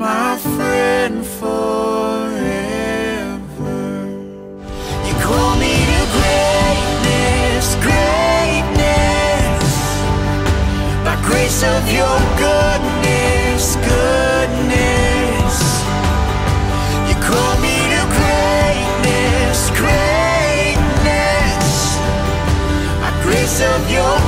my friend forever. You call me to greatness, greatness, by grace of your goodness, goodness. You call me to greatness, greatness, by grace of your